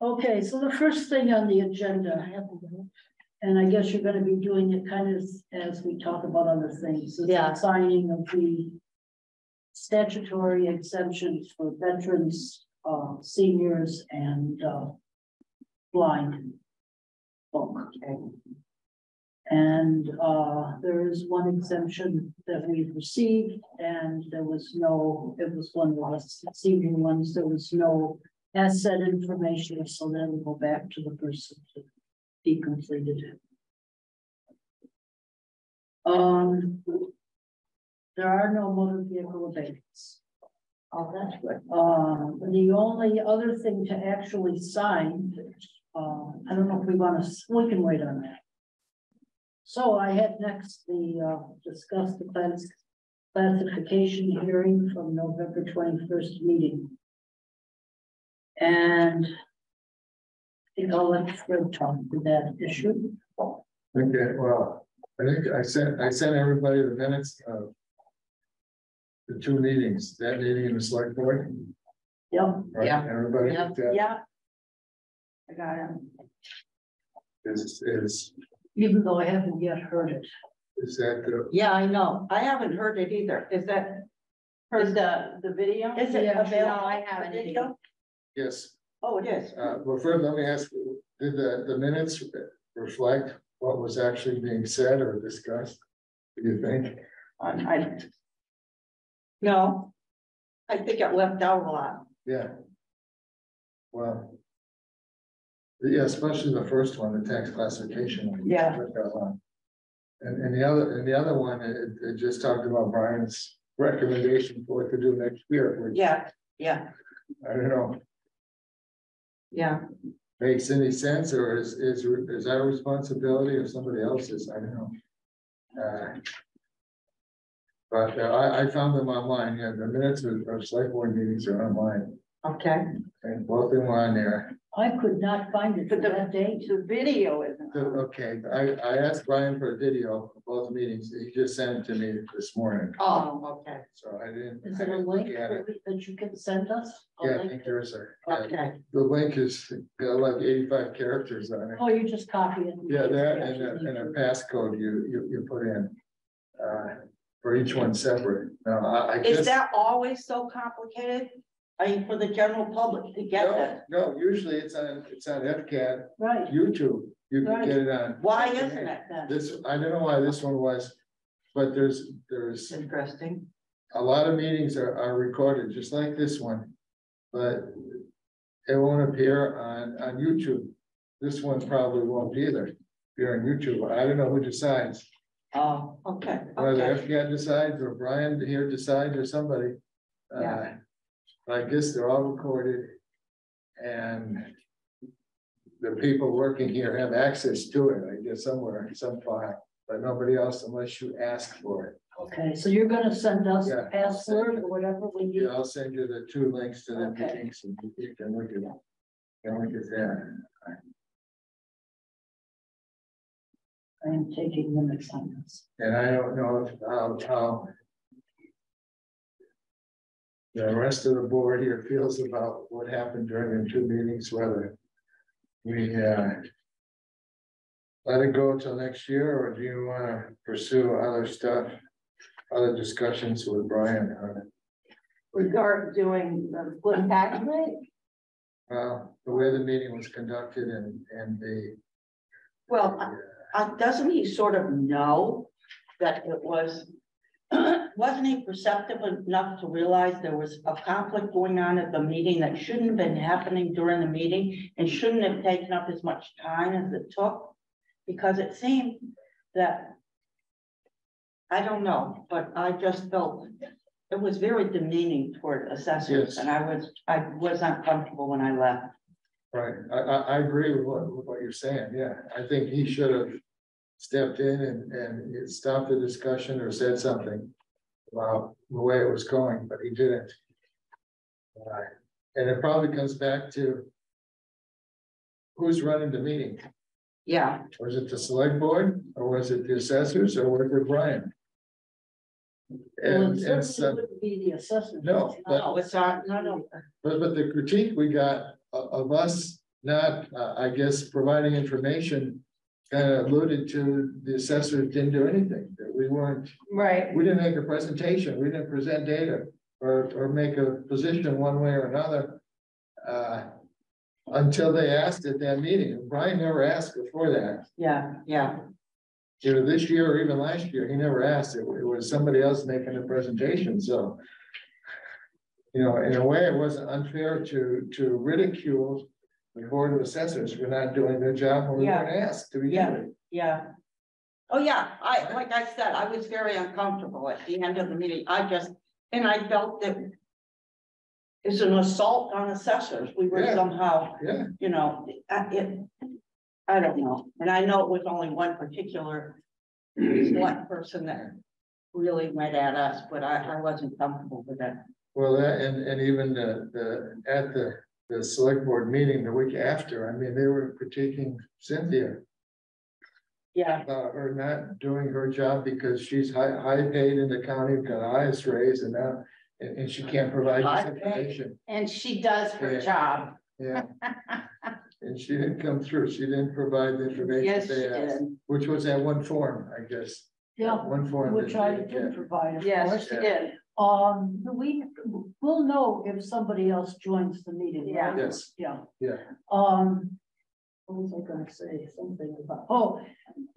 Okay, so the first thing on the agenda, and I guess you're gonna be doing it kind of as we talk about other things. is the Yeah. Signing of the statutory exemptions for veterans, uh, seniors and, uh, blind folk. And, uh, there is one exemption that we've received and there was no, it was one of the last senior ones, there was no asset information, so then go back to the person to be completed. Um. There are no motor vehicle abatements. Oh, that's good. Uh, the only other thing to actually sign, uh, I don't know if we wanna, s- we can wait on that. So I had next the, uh, discuss the class, classification hearing from November twenty-first meeting. And I think I'll let Fred talk to that issue. Okay, well, I think I sent, I sent everybody the minutes of. The two meetings, that meeting in the select board. Yep, right? Yeah. Everybody, Yeah. that yeah. I got him, is, is, even though I haven't yet heard it. is that the, Yeah, I know. I haven't heard it either. Is that? Is the, the video? Is it Yeah. available? No, I haven't haven't Video? Yes, Oh, it is. uh, well, first, let me ask, did the, the minutes reflect what was actually being said or discussed? Do you think? I, I. No. I think it left out a lot. Yeah. Well. Yeah, especially the first one, the tax classification. one. Yeah. And, and the other, and the other one, it, it just talked about Brian's recommendation for what to do next year, which Yeah, yeah, I don't know, yeah. makes any sense, or is, is, is that a responsibility of somebody else's, I don't know. Uh, But uh, I, I found them online, yeah, the minutes of, of select board meetings are online, Okay. and both of them are on there. I could not find it for But the- that date. The video isn't. So, okay, I, I asked Brian for a video of both meetings, he just sent it to me this morning, Oh, okay, so I didn't. Is I it a didn't link at it. that we- that you can send us? A Yeah, I link? think there's a, yeah, okay. the link is, got like eighty-five characters on it. Oh, you just copy it. Yeah, that and a, and a passcode you, you, you put in. Uh, for each one separate. Now, I, I Is guess. that always so complicated? I mean, for the general public to get No, that? no, usually it's on, it's on FCAT, Right, YouTube, you can get it on. Why isn't it then? This, I don't know why this one was, but there's, there's, Interesting. a lot of meetings are, are recorded, just like this one. But it won't appear on, on YouTube. This one probably won't either, appear on YouTube. I don't know who decides. Oh, okay, Whether okay. FCAT decides or Brian here decides or somebody. Uh, Yeah. I guess they're all recorded. And. The people working here have access to it, I guess somewhere, some file, but nobody else unless you ask for it. okay, so you're gonna send us the Yeah. password or whatever we need. Yeah, I'll send you the two links to the Okay. meetings and you can look at. Can look at that. I am taking minutes on this. And I don't know if, how, how. The rest of the board here feels about what happened during the two meetings, whether. We, uh. Let it go till next year, or do you wanna pursue other stuff? Other discussions with Brian on it? Regard doing the split tax rate? Well, the way the meeting was conducted and, and the. Well, uh, doesn't he sort of know that it was? Wasn't he perceptive enough to realize there was a conflict going on at the meeting that shouldn't have been happening during the meeting? And shouldn't have taken up as much time as it took? Because it seemed that. I don't know, but I just felt it was very demeaning toward assessors Yes. and I was, I was uncomfortable when I left. Right, I, I, agree with what, with what you're saying, yeah, I think he should have stepped in and, and stopped the discussion or said something about the way it was going, but he didn't. Uh, And it probably comes back to who's running the meeting? Yeah, Was it the select board, or was it the assessors, or was it Brian? Well, And, it and certainly so, wouldn't be the assessor. No, but- no, it's not, no, no. but, but the critique we got of, of us not, uh, I guess, providing information. Kind of alluded to the assessors didn't do anything, that we weren't, Right, we didn't make a presentation, we didn't present data. Or, or make a position one way or another. Uh, until they asked at that meeting, And Brian never asked before that. Yeah, yeah, Either this year or even last year, he never asked, it, it was somebody else making the presentation, so. You know, in a way, it wasn't unfair to, to ridicule the board of assessors for not doing their job when we Yeah. weren't asked to begin Yeah. with. yeah. Oh, yeah, I, like I said, I was very uncomfortable at the end of the meeting. I just, and I felt that. It's an assault on assessors. We were Yeah. somehow, Yeah, you know, I- it. I don't know, and I know it was only one particular one person that really went at us, but I, I wasn't comfortable with that. well, that, and, and even the, the, at the, the select board meeting the week after, I mean, they were critiquing Cynthia. Yeah, About her not doing her job because she's high, high paid in the county, got the highest raise and now, and, and she can't provide High this paid? information. and she does her Yeah. job. Yeah. And she didn't come through, she didn't provide the information Yes, she they asked, did. which was that one form, I guess. Yeah, One form. which that I they did get. provide, of Yes, course. she Yeah. did. Um, we, we'll know if somebody else joins the meeting. right? Yes. Yeah. Yeah. Um, what was I gonna say? Something about, oh,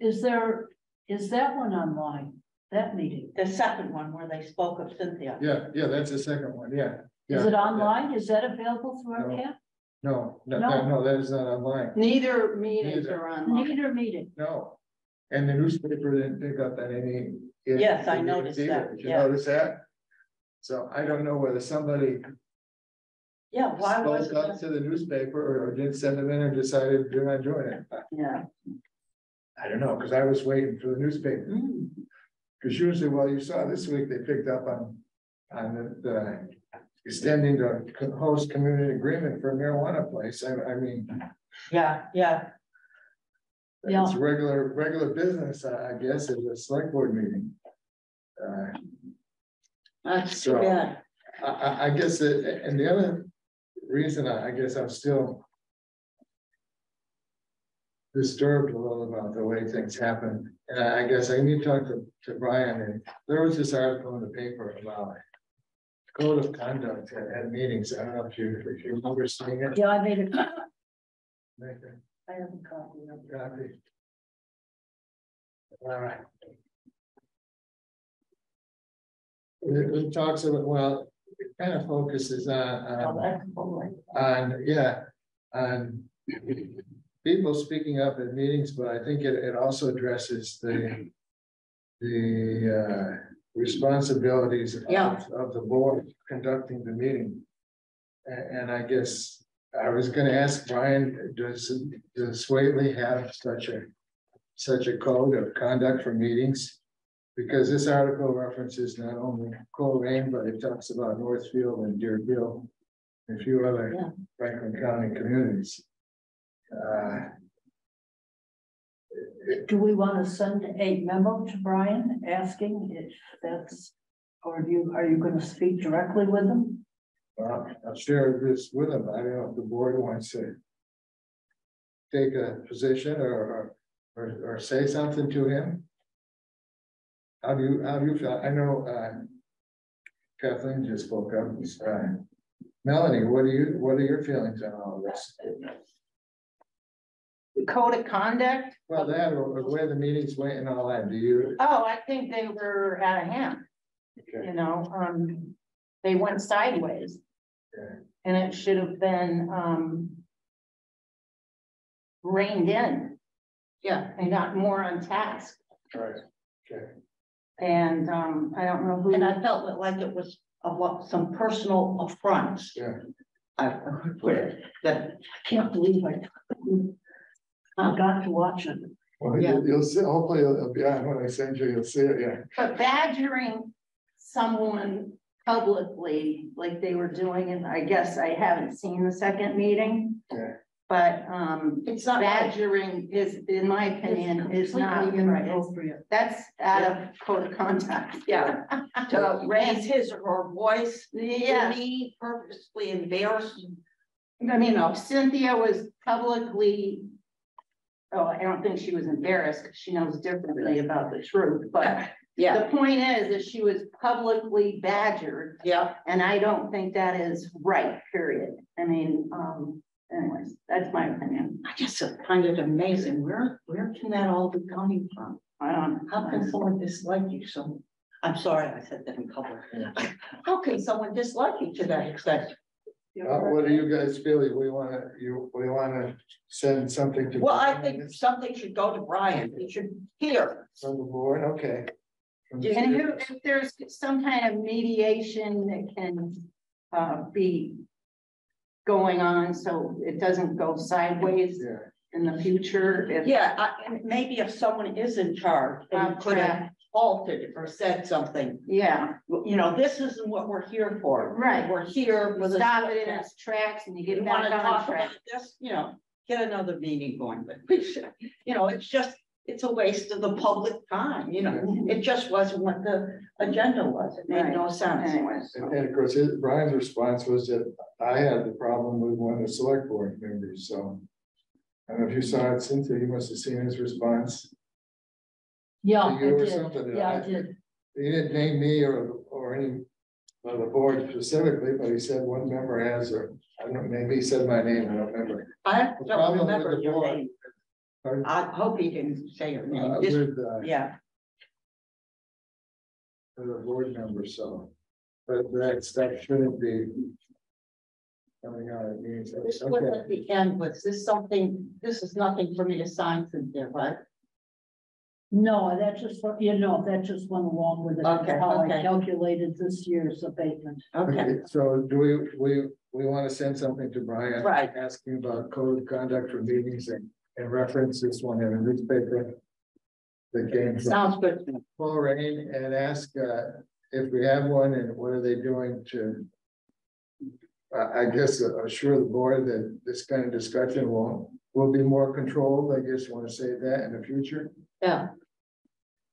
is there, is that one online? That meeting? the second one where they spoke of Cynthia. Yeah, yeah, that's the second one, yeah. Is yeah, it yeah. online? Is that available through our No. camp? No, no, No. no, no, that is not online, Neither meetings Neither. are online. Neither meeting. no. And the newspaper didn't pick up on any. Yes, I noticed either. that, Did you yeah. notice that? So I don't know whether somebody Yeah, why was spoke up it? to the newspaper or didn't send them in and decided they're not doing it. Yeah. I don't know, cause I was waiting for the newspaper. Mm, Cause usually, well, you saw this week, they picked up on, on the, the extending the co- host community agreement for a marijuana place. I, I mean, Yeah, yeah, it's regular, regular business, I, I guess, at a select board meeting. Uh, that's too So- bad. I, I, guess, that- and the other reason I, I guess I'm still disturbed a little about the way things happen, and I, guess I need to talk to, to Brian, and there was this article in the paper about code of conduct at, at meetings, I don't know if you, if you remember seeing it. Yeah, I made it. Make I have a copy it. copy. All right. It, it talks about, well, it kind of focuses on, Oh, on that's on, yeah, on people speaking up at meetings, but I think it, it also addresses the the, uh, responsibilities of, Yeah. of the board conducting the meeting. And, and I guess I was gonna ask Brian, does, does Whately have such a, such a code of conduct for meetings? Because this article references not only Colrain, but it talks about Northfield and Deerfield. and A few other Yeah. Franklin County communities. Uh, Do we want to send a memo to Brian asking if that's, or do you, are you gonna speak directly with him? well, I'll share this with him. I don't know if the board wants to. Take a position or, or, or say something to him. How do you, how do you feel, I know, uh. Kathleen just spoke up, uh, Melanie, what do you, what are your feelings on all this? The Code of conduct, Well, that or or where the meetings went and all that, do you? oh, I think they were out of hand, Okay, you know, um, they went sideways. Yeah. And it should have been, um. Reined in Yeah, and got more on task, Right, okay, and, um, I don't know who. and I felt it like it was of what, some personal affronts. yeah, I would put it, that, I can't believe I. I got to watch it. well, Yeah. you'll, you'll see, hopefully it'll it'll be on when I send you, you'll see it, yeah. But badgering someone publicly like they were doing, and I guess I haven't seen the second meeting. Yeah. But, um, it's not right. badgering is, in my opinion, is not Completely right. It's- inappropriate. That's out of code of conduct. Yeah. to raise his or her voice. to Yeah, me purposely embarrass I mean, no, Cynthia was publicly. Oh, I don't think she was embarrassed because she knows differently about the truth, but Yeah, the point is, that she was publicly badgered. yeah, And I don't think that is right, period. I mean, um, anyways, that's my opinion. I just find it amazing. Where, where can that all be coming from? I don't. How can someone dislike you so? I'm sorry, I said that in public. How can someone dislike you to that extent? Uh, what do you guys feel? We wanna, you, we wanna send something to. Well, I think something should go to Brian. He should hear. From the board, okay. From the- And who, if there's some kind of mediation that can, uh, be going on, so it doesn't go sideways Yeah, in the future, if. Yeah, I, and maybe if someone is in charge and could have halted or said something, Yeah, you know, this isn't what we're here for. Right. We're here with. a- stop it in its tracks and you You get wanna back on talk track. about this, you know, get another meeting going, but we should, you know, it's just, it's a waste of the public time, you know? It just wasn't what the agenda was. It made no sense. Anyways. and, and of course, his, Brian's response was that I had the problem with one of the select board members, so. I don't know if you saw it, Cynthia, you must have seen his response. Yeah, I You or did, something, yeah, I I- did. He didn't name me or, or any of the board specifically, but he said one member has, or, I don't know, maybe he said my name, I don't remember. I The don't problem with remember the your board- name. Pardon? I hope he didn't say your Uh, name. Just- with, uh, Yeah, with a board member, so, but that stuff shouldn't be. Coming out of meetings, this was okay, at the end, was this something, this is nothing for me to sign Cynthia, right? No, that just, you know, that just went along with it. Okay, How I okay. calculated this year's abatement. Okay, okay, so do we, we, we want to send something to Brian? Right. Asking about code of conduct for meetings and, and reference this one in a newspaper. That came from sounds good. to. Colrain and ask, uh, if we have one and what are they doing to. I, I guess uh, assure the board that this kind of discussion will, will be more controlled, I guess you want to say that in the future. Yeah,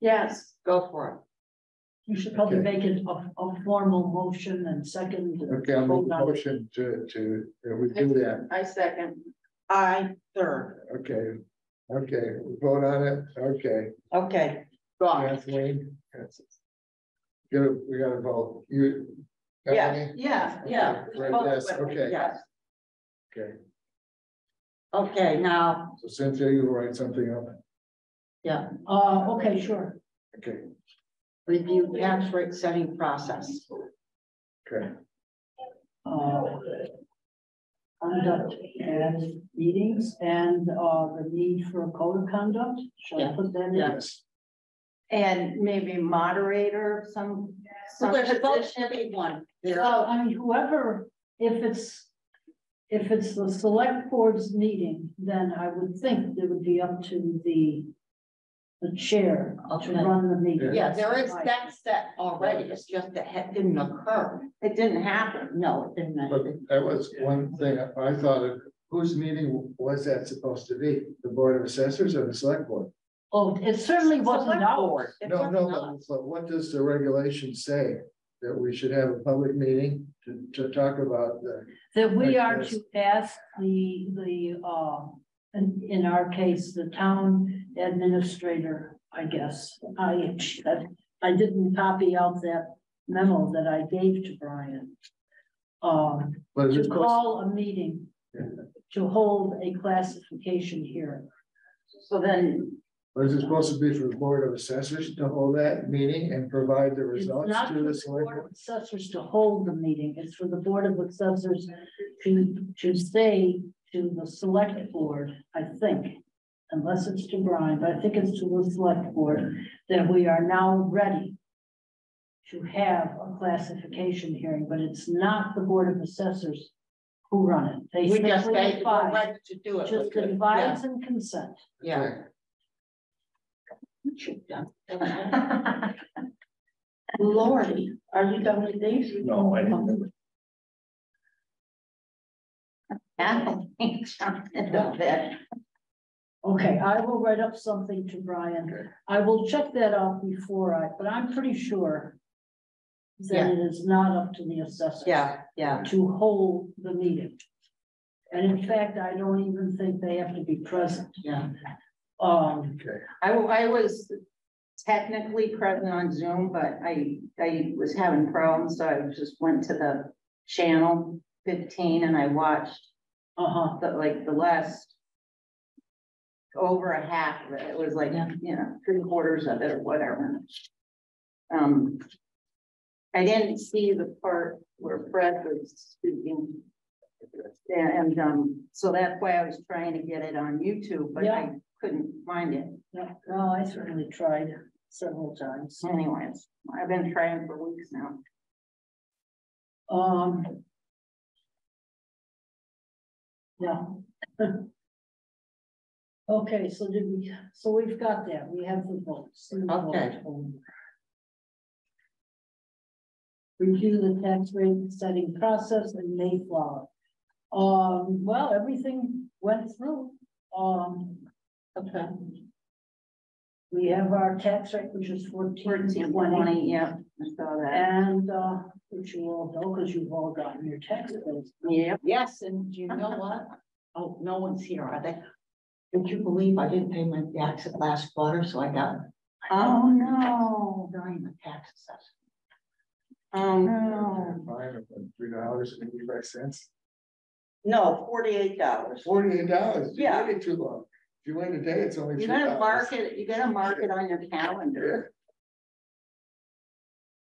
Yes, go for it. You should probably Okay. make it a, a formal motion and second. and Okay, I'll make vote a on it. motion to, to, that we do that, I second. It. I third, okay, okay, vote on it, okay. okay, gone. Kathleen. yes. Get it, we gotta vote, you. Yeah. Melanie? Yeah, Yeah. Right, yes, okay. Yes, Okay, okay, now, so Cynthia, you write something up, yeah, Uh, okay, sure. okay, review tax rate setting process. okay. Conduct and meetings and, uh, the need for a code of conduct. Shall I put that in? Yes, and maybe moderator, some. So some there's supposed position. to be one. There, Well, I mean, whoever, if it's, if it's the select board's meeting, then I would think it would be up to the. The chair to Okay. run the meeting. yeah, there is that set already, it's just that it didn't occur. It didn't happen. No, it didn't. but that was one thing I thought of, whose meeting was that supposed to be? The Board of Assessors or the Select Board? Oh, it certainly wasn't Select ours. board. No, no, but so what does the regulation say? That we should have a public meeting to, to talk about the, That we Like are this. to ask the, the, uh, in, in our case, the town administrator, I guess. I, I didn't copy out that memo that I gave to Brian. Um, but to call a meeting, to hold a classification hearing. So then, but is it supposed to be for the Board of Assessors to hold that meeting and provide the results not to the the Select Board Board? of Assessors to hold the meeting, it's for the Board of Assessors to, to say to the select board, I think. Unless it's to Brian, but I think it's to the select board, that we are now ready. To have a classification hearing, but it's not the Board of Assessors who run it. They We just simply say, we're advise, ready to do it. just We're good. advise and consent. Yeah, Okay. yeah. Done. Lordy, are you done with these? No, I didn't. Kathleen jumped into bed. Okay, I will write up something to Brian. I will check that out before I, but I'm pretty sure. That it is not up to the assessor. Yeah, yeah, To hold the meeting. And in fact, I don't even think they have to be present. Yeah. Um, Okay, I, I was technically present on Zoom, but I, I was having problems, so I just went to the channel fifteen and I watched uh-huh, the, like, the last over a half of it, it was like, you know, three quarters of it or whatever. Um, I didn't see the part where Fred was speaking. And, um, so that's why I was trying to get it on YouTube, but I couldn't find it. yeah, no, I certainly tried several times. Anyways, I've been trying for weeks now. Um. Yeah. Okay, so did we, so we've got that, we have the votes. the Okay. vote. Review the tax rate setting process in Mayflower. Um, well, everything went through, um. Okay. We have our tax rate, which is fourteen twenty, yeah, I saw that. And, uh, which you all know, because you've all gotten your tax bills. Yeah. Yes, and do you know what? Oh, no one's here, are they? Would you believe I didn't pay my taxes last quarter, so I got Oh, no. during the tax assessment. Oh, no. fine, if it's three dollars and eighty-five cents, No, forty-eight dollars. forty-eight dollars, you Yeah. waited too long. If you wait a day, it's only. You gotta mark dollars. it, you gotta mark it on your calendar.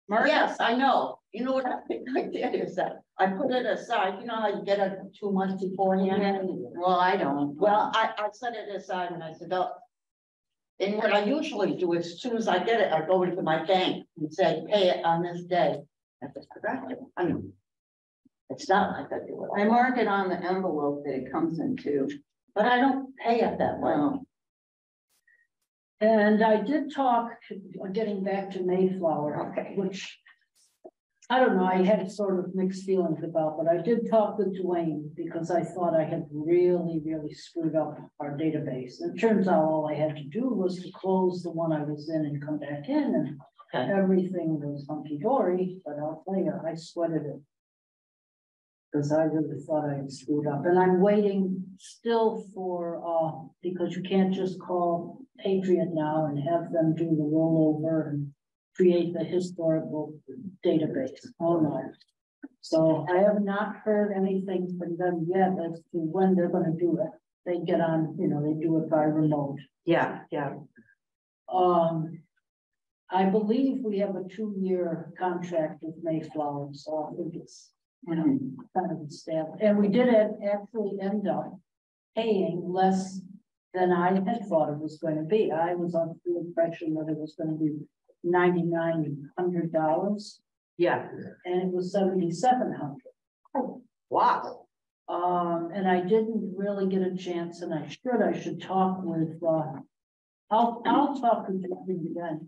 Mark. Yes, I know. You know what I think I did is that I put it aside, you know how you get it two months beforehand? Well, I don't. Well, I, I set it aside and I said, oh. And what I usually do is as soon as I get it, I go into my bank and say, pay it on this day. I just forgot I mean. It's not like I do it, I mark it on the envelope that it comes into. but I don't pay it that way. Well, And I did talk, getting back to Mayflower, Okay. which. I don't know, I had sort of mixed feelings about, but I did talk to Dwayne because I thought I had really, really screwed up our database. And it turns out all I had to do was to close the one I was in and come back in and Okay. everything was hunky dory, but I'll tell you, I sweated it. Cause I really thought I had screwed up and I'm waiting still for, uh, because you can't just call Patriot now and have them do the rollover and create the historical database. No. So I have not heard anything from them yet as to when they're gonna do it. They get on, you know, they do it by remote. Yeah, yeah. Um, I believe we have a two-year contract with Mayflower, so I think it's, you know, kind of established. And we did actually end up paying less than I had thought it was going to be. I was under the impression that it was gonna be ninety-nine hundred dollars, Yeah, and it was seventy-seven hundred. wow. Um, and I didn't really get a chance, and I should, I should talk with, uh. I'll, I'll talk with you again.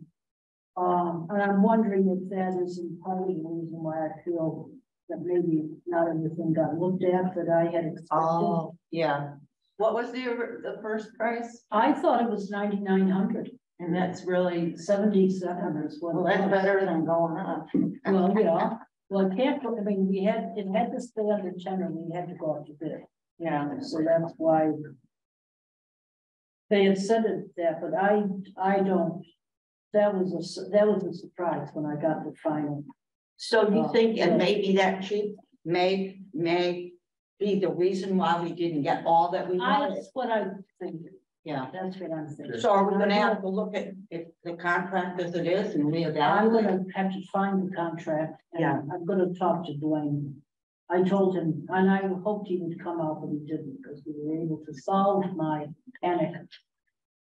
Um, and I'm wondering if that is in part of the reason why I feel that maybe not everything got looked at that I had expected. Oh, yeah. what was the, the first price? I thought it was ninety-nine hundred, And that's really, seventy-seven is what. well, that's better than going up. Well, yeah, well, it can't, I mean, we had, it had to stay under ten, and we had to go up to bid. Yeah. So that's why. They had said it that, but I, I don't, that was a, that was a surprise when I got the final. So you Oh, think it may be that cheap, may, may be the reason why we didn't get all that we wanted? That's what I think, Yeah. that's what I'm saying. So are we gonna have to look at if the contract as it is and I'm reevaluate? gonna have to find the contract. and Yeah. I'm gonna talk to Dwayne. I told him, and I hoped he would come out, but he didn't, because we were able to solve my panic.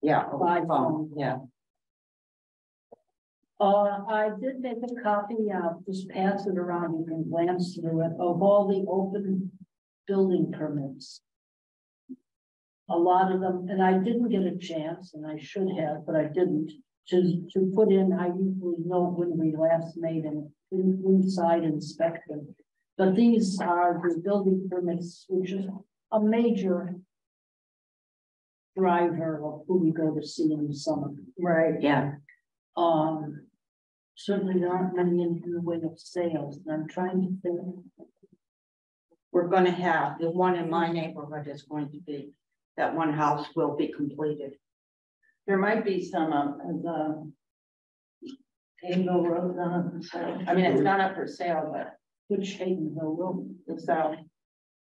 Yeah, By phone, phone. yeah. Uh, I did make a copy, uh, just pass it around, you can glance through it, of all the open building permits. A lot of them, and I didn't get a chance, and I should have, but I didn't, to, to put in, I usually know when we last made an inside inspection. But these are the building permits, which is a major driver of who we go to see in the summer. Right. Yeah, Um, certainly there aren't many in the way of sales, and I'm trying to think. we're gonna have, the one in my neighborhood is going to be, that one house will be completed. There might be some, um, the. Haydenville Road, not up for sale. I mean, it's not up for sale, but Which Haydenville Road, it's out.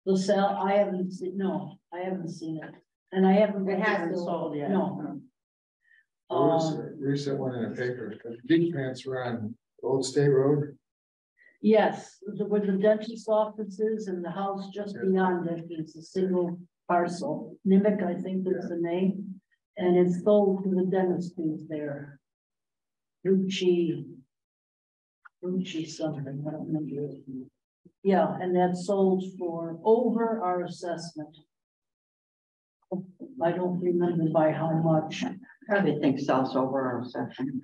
LaSalle, I haven't seen, no, I haven't seen it, and I haven't. It hasn't sold yet. No. There was Um, a recent one in the paper, the pants transfer on Old State Road. Yes, the- where the dentist's office is and the house just Yeah. beyond it is a single parcel. Nimick, I think is the name, and it's sold to the dentist who's there. Ruchi. Ruchi something, I don't remember. Yeah, and that sold for over our assessment. I don't remember by how much. Everything sells over our assessment.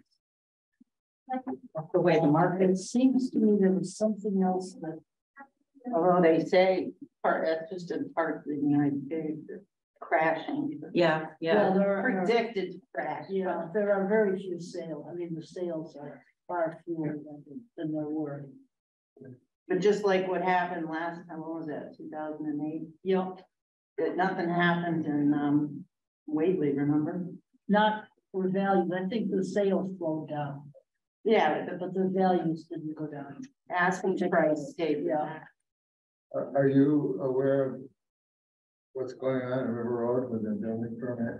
The way the market, It seems to me there was something else that, Although they say part, that's just in part of the United States, it's crashing. yeah, well, yeah, there are. Predicted to crash. Yeah, there are very few sales. I mean, the sales are far fewer than, than there were. But just like what happened last time, what was that, two thousand and eight? Yep, That nothing happened in, um, Whately, remember? not for value. I think the sales slowed down, Yeah, but but the values didn't go down. the asking price stayed. Yeah. Are, are you aware of what's going on in River Road with the building permit?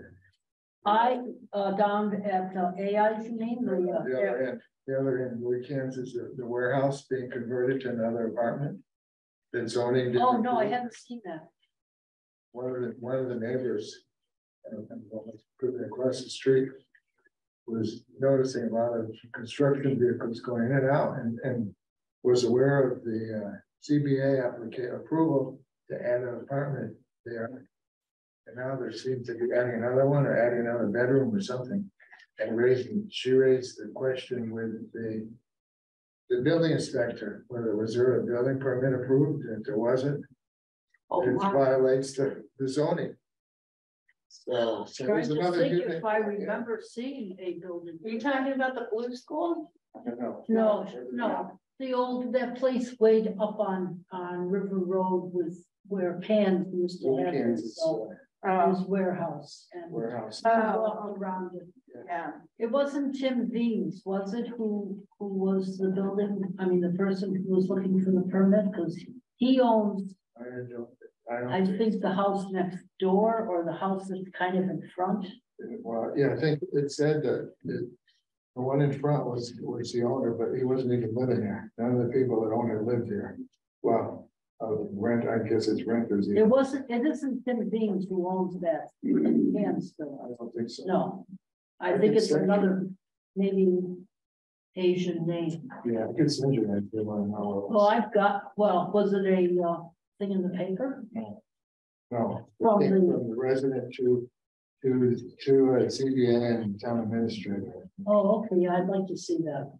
I, uh, down at uh, AI, you mean, the, The uh, other end, the other end, Louis, Kansas, the, the warehouse being converted to another apartment. That zoning. didn't oh, no, I approve. haven't seen that. One of the, one of the neighbors. I don't know, it's across the street. Was noticing a lot of construction vehicles going in and out and, and was aware of the, uh, ZBA application approval to add an apartment there. And now there seems to be adding another one or adding another bedroom or something. And raising, she raised the question with the. The building inspector, whether was there a building permit approved, and if there wasn't, oh, it my- violates the, the zoning. So, so there's to another think unit. if I remember seeing a building. Are you talking about the blue school? Don't. No, no, the old, that place way up on, on River Road was where Pam used to have his, Kansas, so, his oh. warehouse and. Warehouse. I oh. around it. Yeah, It wasn't Tim Veens, was it, who, who was the building, I mean, the person who was looking for the permit, because he owns, I don't, I don't I think, think, the house next door, or the house that's kind of in front. well, yeah, I think it said that the. The one in front was, was the owner, but he wasn't even living there. None of the people that owned it lived there. Well, uh, rent, I guess it's renters. It wasn't, it isn't Tim Veens who owns that, I don't think so. no. I think it's another, maybe Asian name. Yeah, I could send you that if you want to know. Well, I've got, well, was it a, uh, thing in the paper? No. From From the- the resident to, to, to a ZBA and town administrator. Oh, okay, yeah, I'd like to see that.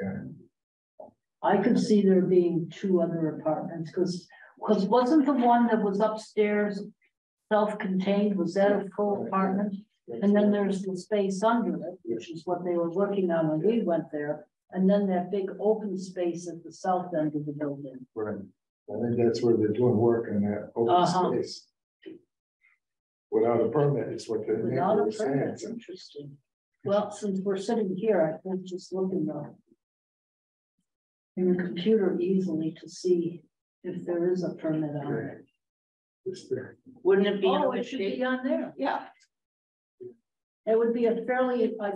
Yeah. I could see there being two other apartments, because, because wasn't the one that was upstairs self-contained, was that a full apartment? And then there's the space under it, which is what they were working on when we went there, and then that big open space at the south end of the building. Right, I think that's where they're doing work in that open uh-huh. space. Without a permit, is what the Without neighbor a was saying. permit, interesting. Well, since we're sitting here, I can just look in the. In the computer easily to see if there is a permit on it. Just there. wouldn't it be? Oh, in Oh, it should be on there. Yeah, It would be a fairly, I.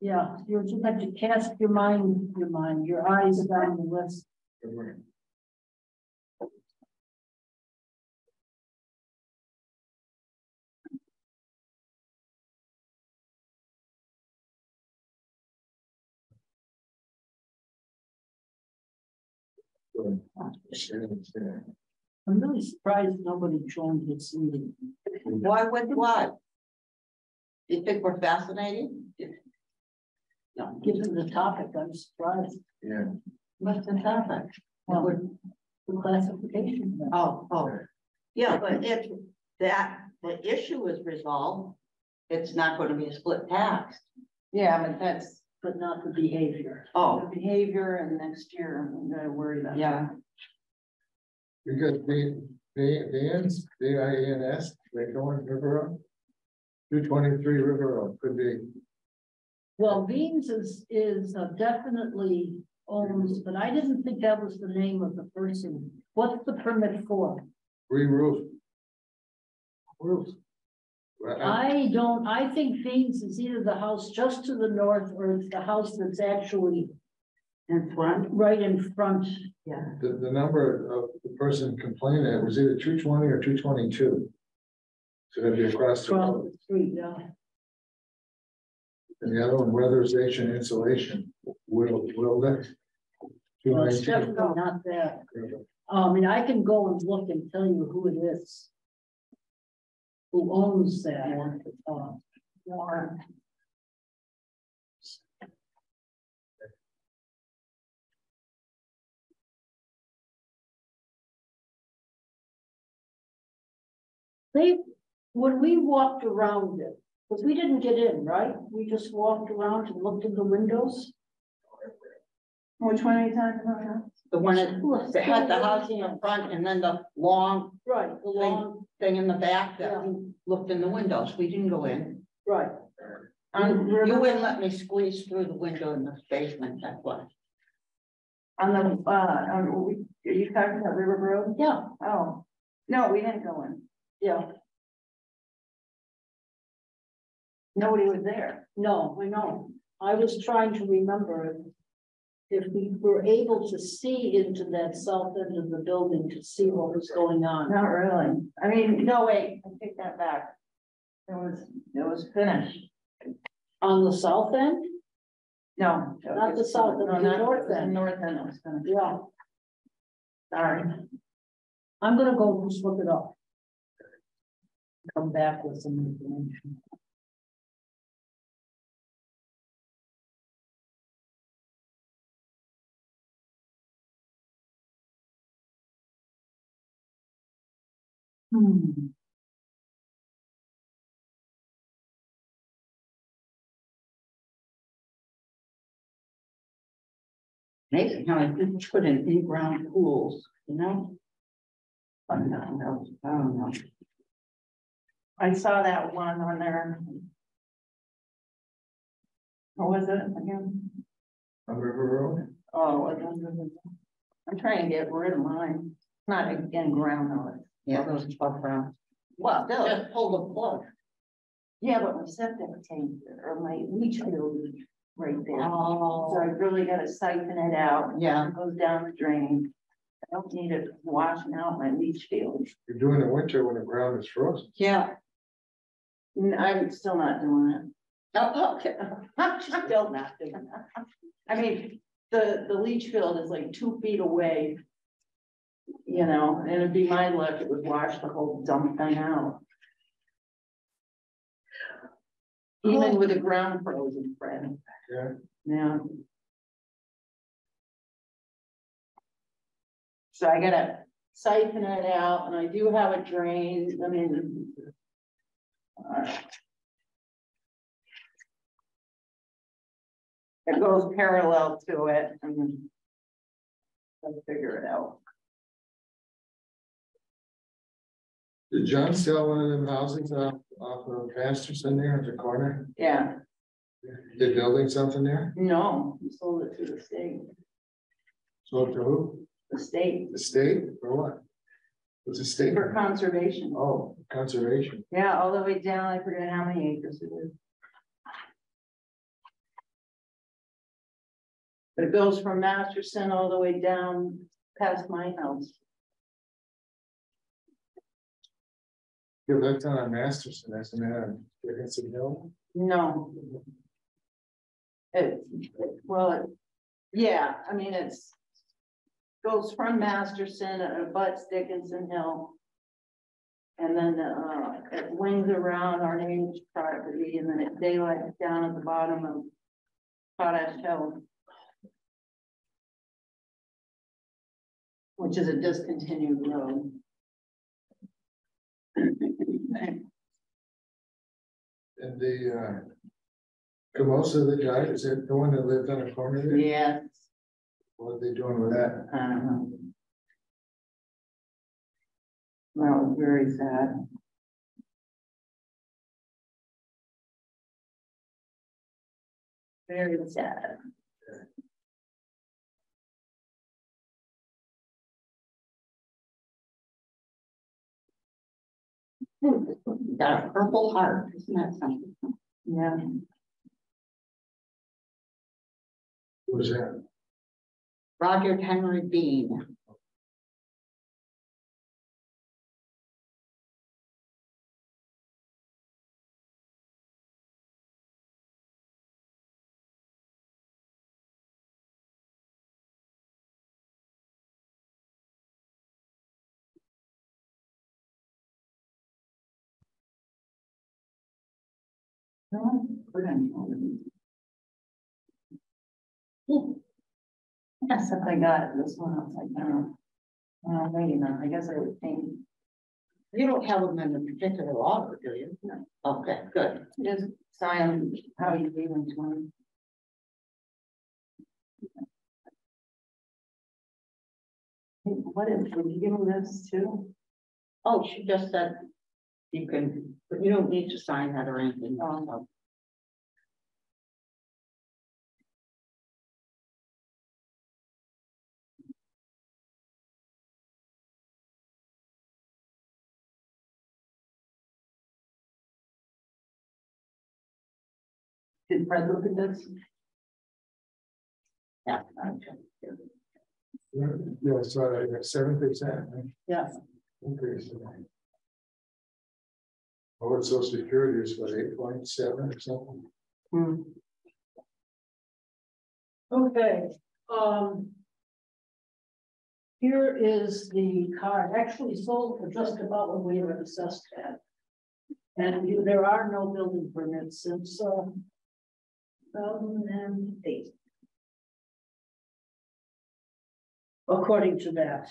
Yeah, you just have to cast your mind, your mind, your eyes down the list. I'm really surprised nobody joined this meeting. why would what? You think we're fascinating? No, given the topic, I'm surprised. Yeah, What's the topic? Well, the classification. Oh, oh, yeah, but if that, the issue is resolved, it's not gonna be a split tax. yeah, but that's But not the behavior. Oh, the behavior and next year, I'm gonna worry about. yeah, Because the, the, the ends, B I N S, they go in River Road. Two twenty-three River Road could be, Well, Beans is, is uh, definitely owns, but I didn't think that was the name of the person. What's the permit for? re-roof. Roof. Well, I- I don't, I think Beans is either the house just to the north or it's the house that's actually In front, right in front. yeah. The, the number of the person complaining it was either two twenty or two twenty-two. So that'd be across the Across road, the street, yeah. and the other one, weatherization insulation, will, will that? Two Well, it's nineteen. definitely not that. Uh, I mean, I can go and look and tell you who it is. Who owns that, uh, Warren. They, when we walked around it, because we didn't get in, right? We just walked around and looked in the windows. Which one are you talking about? The one that, that had the housing in front and then the long Right, the long, thing in the back that we looked in the windows. We didn't go in. right. On You River, wouldn't let me squeeze through the window in the basement, that's why. on the, uh, on, we- are you talking about River Road? Yeah, Oh, no, we didn't go in. yeah. Nobody was there. No, I know. I was trying to remember if- we were able to see into that south end of the building to see what was going on. Not really. I mean, no, wait, I take that back. It was, it was finished. On the south end? No. Not the south, No, the not- north was the end. North end, it was finished. Yeah, Sorry. I'm gonna go just look it up. Come back with some information. Hmm. Amazing how I didn't put in in-ground pools, you know? I don't know, I. I saw that one on there. What was it again? On River Road, Oh, it was- I'm trying to get rid of mine. Not in ground though. It's- Yeah, those above ground. Well, still, Just pull the plug. yeah, but my septic tank or my leach field is right there. So Oh. I really gotta siphon it out. Yeah, It goes down the drain. I don't need it washing out my leach field. you're doing the winter when the ground is frozen. yeah. N- I'm still not doing it. Oh, okay. I'm still not doing it. I mean, the, the leach field is like two feet away. You know, and it'd be my luck, it would wash the whole dump thing out. Even with the ground frozen, Fred. Yeah. Yeah. So I gotta siphon it out and I do have a drain, I mean. uh, It goes parallel to it and. I'll figure it out. Did John sell one of them houses off, off of Masterson there at the corner? Yeah, They're building something there? no, he sold it to the state, Sold to who? the state The state for what? What's the state? for conservation. Oh, conservation. Yeah, all the way down, I forget how many acres it is. But it goes from Masterson all the way down past my house. Yeah, that's not on Masterson, that's in uh, Dickinson Hill. No. It, well, it- yeah, I mean, it's. Goes from Masterson, uh, it butts Dickinson Hill. And then, uh, it wings around our neighbor's property and then it daylights down at the bottom of. Potash Hill. Which is a discontinued road. And the, uh. Camosa, the guy, is it the one that lived on a corner there? Yes, What are they doing with that? I don't know. Was very sad. Very sad. Got a purple heart, isn't that something? Yeah. Who's that? Roger Henry Bean. Yes, if I got this one, I was like, no. Well, maybe not, I guess I would think, You don't have them in a particular order, do you? No. Okay, good. just sign how you gave them to me. What is, did you give them this too? Oh, she just said you can, but you don't need to sign that or anything. Oh. Did Fred look at this? Yeah. okay. Yeah, so I seven percent. Yeah. Increase. Oh, it's social security is point seven or something? Hmm. Okay, um. Here is the car, actually sold for just about what we were assessed at. And you- there are no building permits since, uh. Thousand and eight. According to that.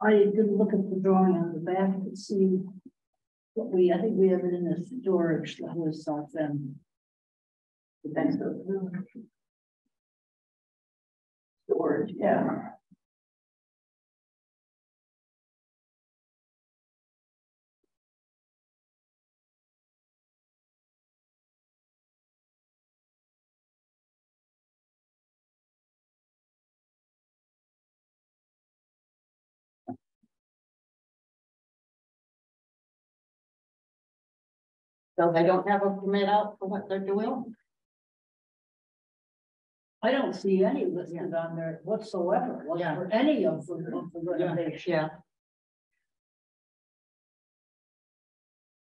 I did look at the drawing on the back to see. What we, I think we have it in the storage that was south end. Thanks. Storage, yeah. So they don't have a permit out for what they're doing? I don't see any listed on there whatsoever, like Yeah. for any of the, of the renovation. Yeah.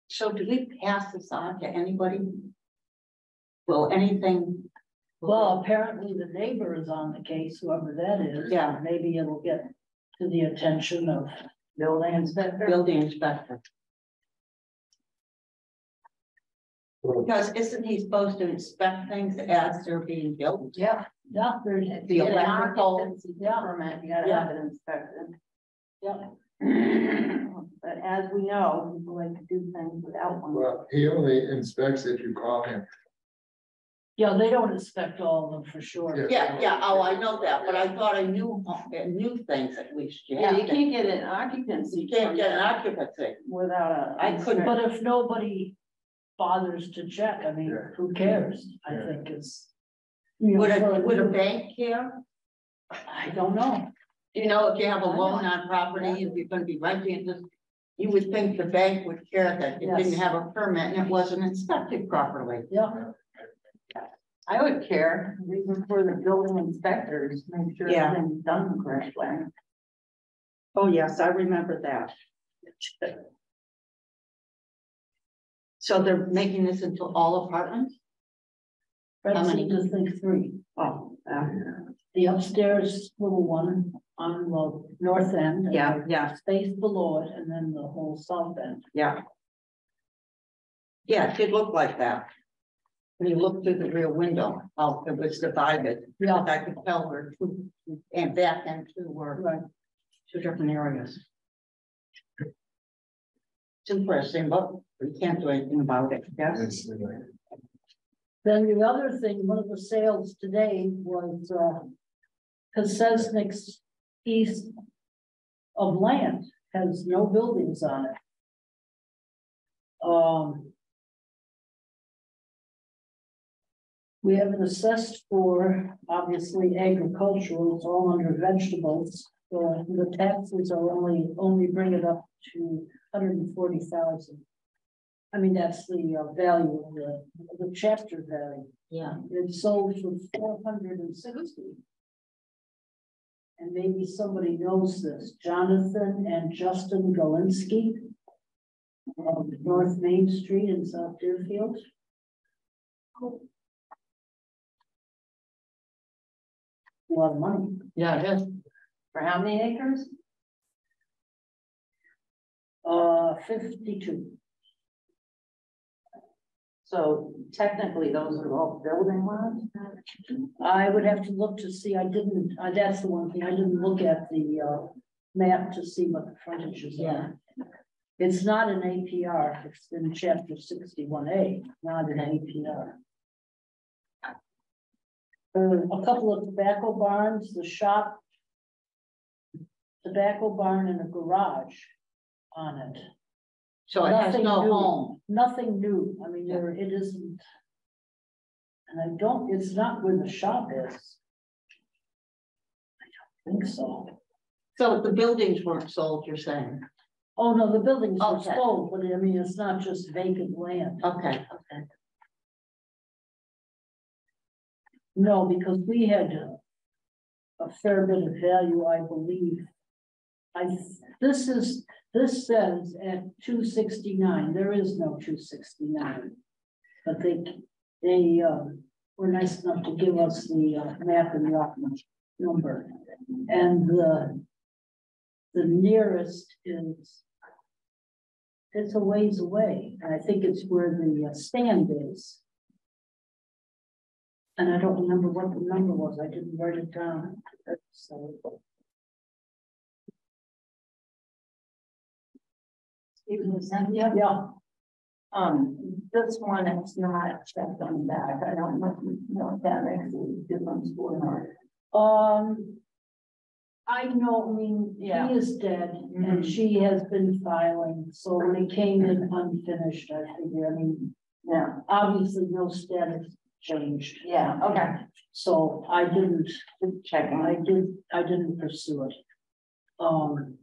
So do we pass this on to anybody? Will anything? Well, apparently the neighbor is on the case, whoever that is. Yeah. Maybe it'll get to the attention of building inspector. Building inspector. Because isn't he supposed to inspect things as they're being built? Yeah, yeah, there's. The Get an electrical- occupancy Yeah. You gotta have it inspected. Yeah, But as we know, people like to do things without one. Well, he only inspects if you call him. yeah, they don't inspect all of them for sure. Yeah, yeah, oh, I know that, but I thought I knew, I knew things at least. Yeah, you can't get an occupancy. You can't get an occupancy. Without a. I couldn't- But if nobody bothers to check, I mean, Yeah. who cares, I Yeah. think is. you know, Would a, for- would a bank care? I don't know, You know, if you have a loan on property, if you're gonna be renting it, just- you would think the bank would care that it didn't Yes. have a permit and it wasn't inspected properly. yeah, I would care, even for the building inspectors, make sure Yeah. everything's done correctly. Oh, yes, I remember that. So they're making this into all apartments? How many? to think three. Oh, uh, The upstairs little one on the north end. and Yeah, the yeah. Space below it and then the whole south end. yeah. Yeah, it did look like that. When you look through the rear window, oh, it was divided, Yeah. I could tell where two, and back and two were Right. two different areas. It's interesting, but we can't do anything about it, yes? It's, Then the other thing, one of the sales today was, uh, Kosesnik's east of land has no buildings on it. Um. We have it assessed for, obviously agricultural, it's all under vegetables. Uh, the taxes are only, only bring it up to hundred and forty thousand. I mean, that's the uh, value of the, the chapter value. Yeah. It sold for four hundred and sixty. And maybe somebody knows this, Jonathan and Justin Galinsky. Of North Main Street in South Deerfield. A lot of money. Yeah, it is. For how many acres? Uh, fifty-two. So technically, those are all building lots? I would have to look to see, I didn't, uh, that's the one thing, I didn't look at the, uh, map to see what the frontages are. It's not an APR, it's in chapter sixty-one A, not an APR. Uh, a couple of tobacco barns, the shop. Tobacco barn and a garage on it, So it has Nothing no new. home. nothing new, I mean, there, it isn't. And I don't, it's not where the shop is. I don't think so. So the buildings weren't sold, you're saying? Oh, no, the buildings are Okay. sold, but I mean, it's not just vacant land. Okay, okay. No, because we had a- a fair bit of value, I believe. I, this is, this says at two sixty-nine, there is no two sixty-nine. But they, they, uh, were nice enough to give us the uh, map and rock number. And the, the nearest is it's a ways away, I think it's where the uh, stand is. And I don't remember what the number was, I didn't write it down. So, Even Cynthia, yeah, um, this one is not checked on the back. I don't know, if you know if that makes a difference or not. um. I know, I mean, Yeah. he is dead Mhm. and she has been filing, so when it came in unfinished, I figure, I mean, Yeah, obviously no status changed. yeah, okay. So I didn't, check. I did, I didn't pursue it. Um.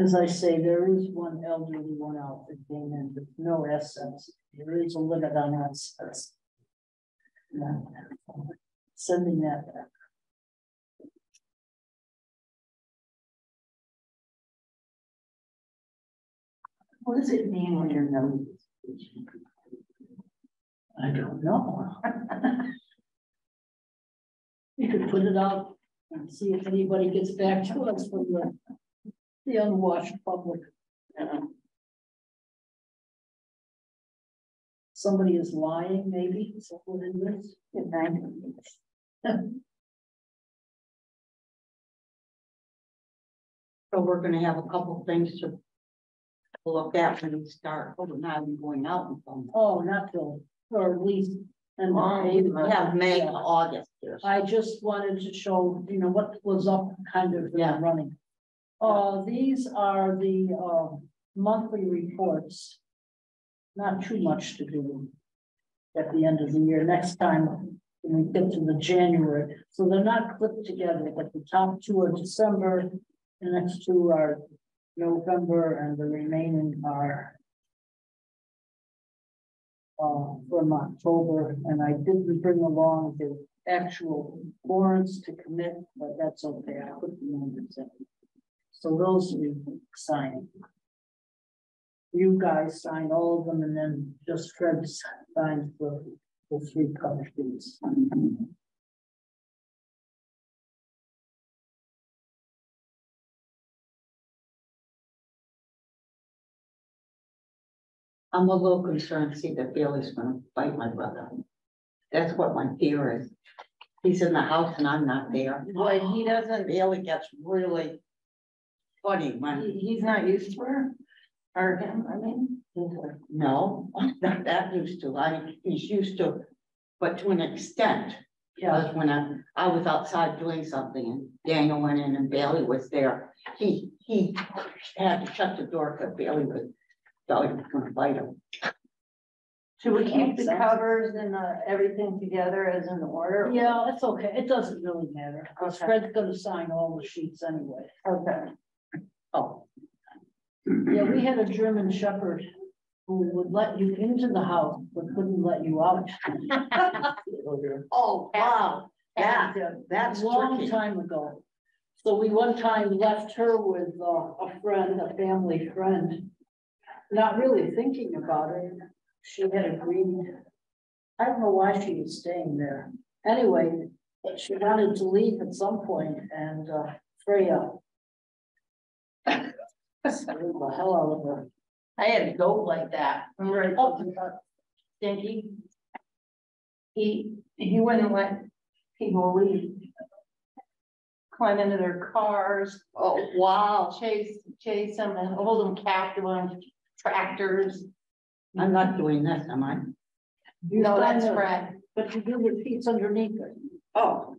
As I say, there is one elderly one out that came in with no assets. There is a limit on. Yeah. Sending that back. What does it mean when you're no? I don't know. You could put it out and see if anybody gets back to us from the, the unwashed public. Uh, Somebody is lying, maybe, is in this. it is? Good night. So we're gonna have a couple things to look at when we start, oh, not we're going out and some. Oh, not till, or at least. And We have May to August. I just wanted to show, you know, what was up kind of Yeah. running. Uh, these are the, uh, monthly reports. Not too much to do. At the end of the year, next time, when we get to the January, so they're not clipped together, but the top two are December. The next two are November and the remaining are. Uh, from October, and I didn't bring along the actual warrants to commit, but that's okay, I put the numbers in. So those we sign. You guys sign all of them and then just Fred signs the, the three cover sheets. I'm a little concerned, see that Bailey's gonna fight my brother. That's what my fear is. He's in the house and I'm not there. Boy, he doesn't, Bailey gets really funny when, He, he's not used to her, or him, I mean. No, not that used to, I, he's used to, but to an extent. Yeah, Because when I, I was outside doing something and Daniel went in and Bailey was there, he, he had to shut the door because Bailey was, Bailey was gonna bite him. Should we keep the sense. covers and uh, everything together as in order? yeah, it's okay. It doesn't really matter. because Okay. Fred's gonna sign all the sheets anyway. Okay. Yeah, we had a German shepherd who would let you into the house, but couldn't let you out. Okay. oh, wow, that, that's Long tricky. time ago. So we one time left her with uh, a friend, a family friend. Not really thinking about it. She had agreed. I don't know why she was staying there. Anyway, she wanted to leave at some point and uh, Freya. Scared The hell out of her. I had a goat like that. Remember I told you about Stinky? He, he wouldn't let people leave. Climb into their cars, Oh, wow, chase, chase them and hold them captive on tractors. I'm not doing this, am I? You No, that's find the- Fred. But you do the feet underneath it. Oh,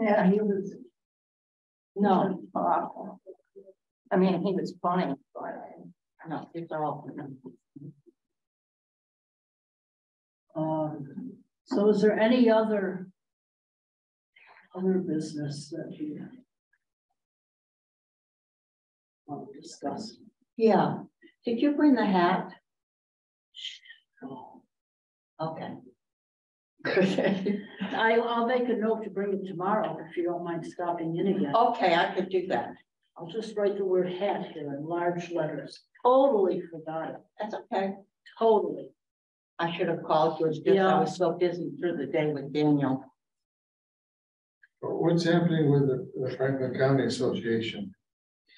Yeah, he was no, awful. I mean, he was funny, but. no, these are all. Um, so is there any other? Other business that you? Want to discuss? Yeah, did you bring the hat? Okay. I, I'll make a note to bring it tomorrow if you don't mind stopping in again. Okay, I could do that. I'll just write the word hat here in large letters. Totally forgot it, That's okay. totally. I should have called you, it's just I was so busy through the day with Daniel. What's happening with the the Franklin County Association?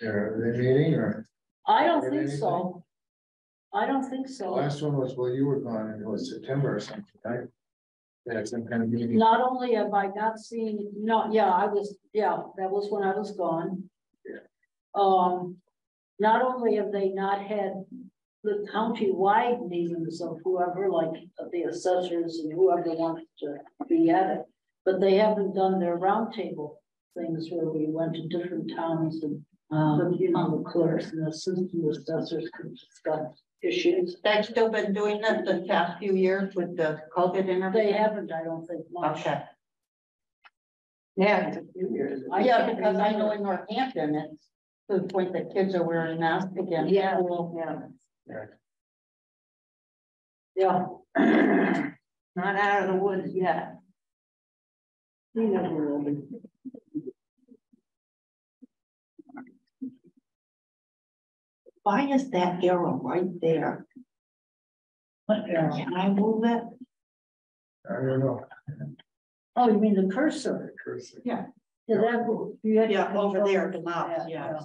Are they meeting or, I don't Heard think so. I don't think the so. last one was while you were gone, and it was September or something, right? They had some kind of meeting. Not only have I not seen, no, yeah, I was, yeah, that was when I was gone. Um, not only have they not had the county-wide meetings of whoever, like the assessors and whoever wants to be at it. But they haven't done their roundtable things where we went to different towns and, um, you know, the clerks and assistant assessors could discuss issues. They've still been doing this the past few years with the COVID and They haven't, I don't think, much. Okay, Yeah, it's a few years. I yeah, can't because I know in Northampton, it's to the point that kids are wearing masks again. Yeah. Yeah, Yeah. not out of the woods yet. He never will be. Why is that arrow right there? What arrow? Can I move it? I don't know. Oh, you mean the cursor? Cursor. Yeah, that, you had. Yeah, over there, it. the mouse, Yeah, yes.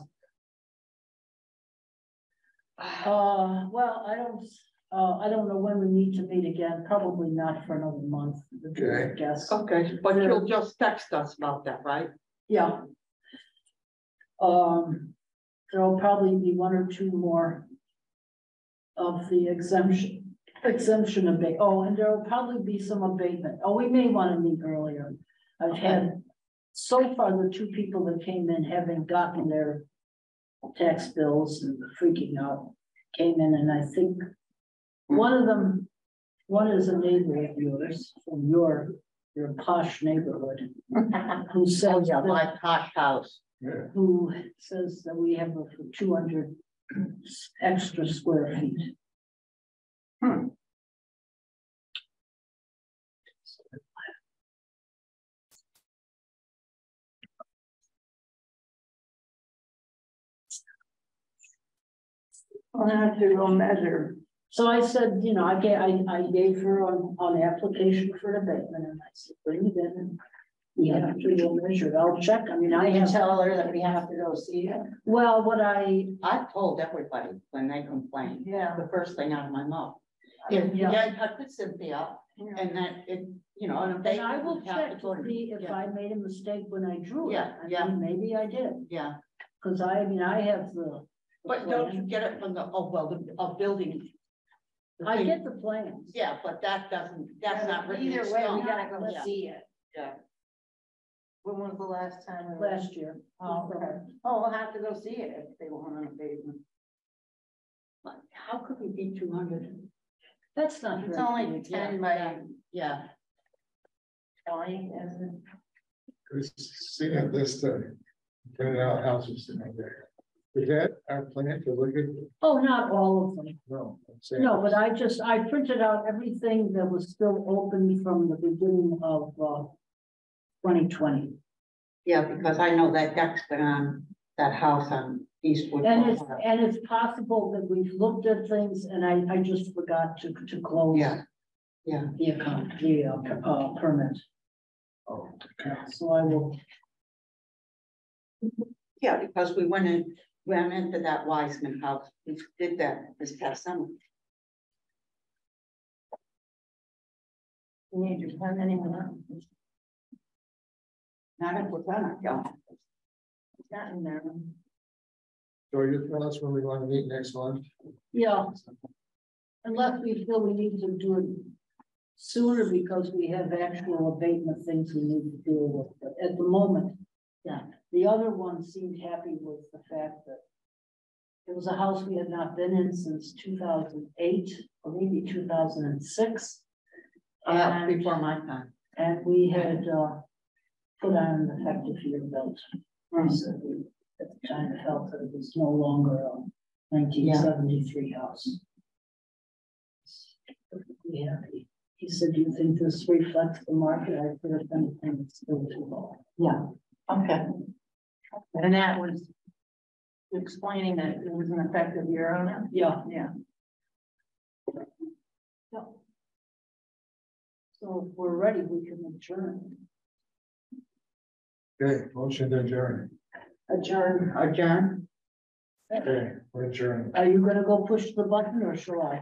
yeah. Uh, well, I don't, uh, I don't know when we need to meet again, probably not for another month, I Okay. guess, Okay, but you'll just text us about that, right? yeah. Um, there'll probably be one or two more. Of the exemption, exemption abate, oh, and there'll probably be some abatement, oh, we may wanna meet earlier. I've had, so far, the two people that came in having gotten their. Tax bills and freaking out, came in and I think. One of them, one is a neighbor of yours, from your, your posh neighborhood. Who Oh, says, yeah, that- my posh house. Yeah, who says that we have two hundred extra square feet. Hmm. I'll have to go measure. So I said, you know, I gave, I, I gave her on, on application for an abatement, and I said, bring it in. Have to go measure it, I'll check, I mean, I can have, tell her that we have to go see it. well, what I, I told everybody when they complained, Yeah. the first thing out of my mouth. Uh, if you Yeah. get in touch with Cynthia and that it, you know, and if they. and I will have check to see if yeah, I made a mistake when I drew it. Yeah, I yeah. mean, Maybe I did, Yeah, cause I, I mean, I have the, But don't you get it from the, oh, well, the, a building. the I thing- get the plans. Yeah, but that doesn't, that's not written in Either way, we stone. gotta go Yeah. see it. Yeah. When was the last time? we were- Last year. Oh, okay. Oh, we'll have to go see it if they want an abatement. But How could we be two hundred? That's not. It's very only big, yeah. ten by Yeah, twenty, isn't We've seen it list of rented out houses in there. Is that our plan to look at? Oh, not all of them. No. I'm saying- No, but I just, I printed out everything that was still open from the beginning of, uh, twenty twenty. yeah, because I know that deck's been on that house on Eastwood. And it's, and it's possible that we've looked at things and I, I just forgot to, to close. Yeah, yeah. The account, the, uh, uh, permit, Oh, okay. so I will, Yeah, because we went in, went into that Wiseman house, we did that this past summer. You need your pen anymore? Not if we're gonna, yeah. It's not in there. So you tell us when we want to meet next month? yeah. Unless we feel we need to do it sooner because we have actual abatement things we need to deal with, but at the moment, yeah. The other one seemed happy with the fact that it was a house we had not been in since two thousand eight, or maybe two thousand and six. Uh, before my time. And we had, uh, put on an effective year built. Hmm. So we, at the time, felt that it was no longer a nineteen seventy-three house. Perfectly happy. He said, do you think this reflects the market? I said, if anything, it's still too low. Yeah, okay. And that was explaining that it was an effective year on it. Yeah, Yeah. so if we're ready, we can adjourn. Okay, motion to adjourn. Adjourn. Adjourn. Okay, we're adjourned. Are you gonna go push the button or shall I?